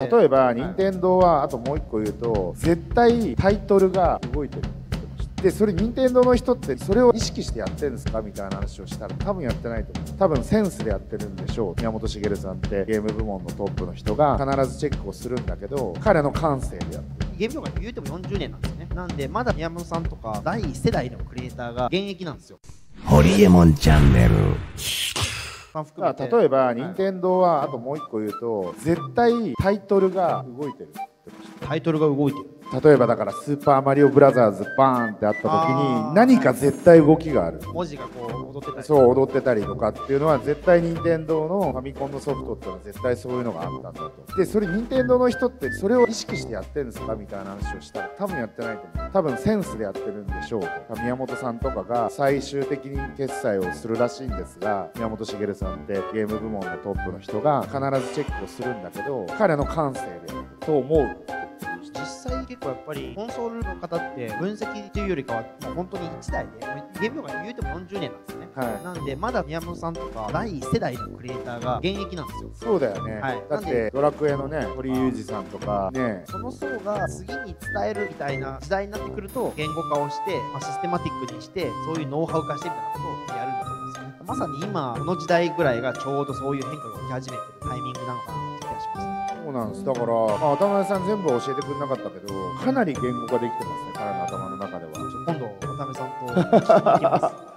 例えば、任天堂はあともう一個言うと絶対タイトルが動いてるでそれ任天堂の人ってそれを意識してやってるんですか？みたいな話をしたら多分やってないと思う。多分センスでやってるんでしょう。宮本茂さんってゲーム部門のトップの人が必ずチェックをするんだけど彼の感性でやってる。ゲーム業界言うても40年なんですよね。なんでまだ宮本さんとか第一世代のクリエイターが現役なんですよ。ホリエモンチャンネルさん含めて例えば任天堂はあともう一個言うと絶対タイトルが動いてる。タイトルが動いてる例えばだから「スーパーマリオブラザーズ」バーンってあった時に何か絶対動きがある。文字がこう踊ってたり。そう踊ってたりとかっていうのは絶対任天堂のファミコンのソフトっていうのは絶対そういうのがあったんだと。でそれ任天堂の人ってそれを意識してやってるんですかみたいな話をしたら多分やってないと思う。多分センスでやってるんでしょうと。宮本さんとかが最終的に決済をするらしいんですが宮本茂さんってゲーム部門のトップの人が必ずチェックをするんだけど彼の感性でと思う実際結構やっぱりコンソールの方って分析っていうよりかはもう本当に1台でゲーム業界言うても40年なんですよね。はい。なんでまだ宮本さんとか第一世代のクリエイターが現役なんですよ。そうだよね、はい。だってドラクエのね堀井裕二さんとかね。その層が次に伝えるみたいな時代になってくると言語化をして、まあ、システマティックにしてそういうノウハウ化してみたいなことをやるんだと思うんですよね。まさに今この時代ぐらいがちょうどそういう変化が起き始めてるタイミングなのかなそうなんです。だから、まあ、渡辺さん全部教えてくれなかったけどかなり言語化できてますね。彼の頭の中では。ちょ今度渡辺さんと行きます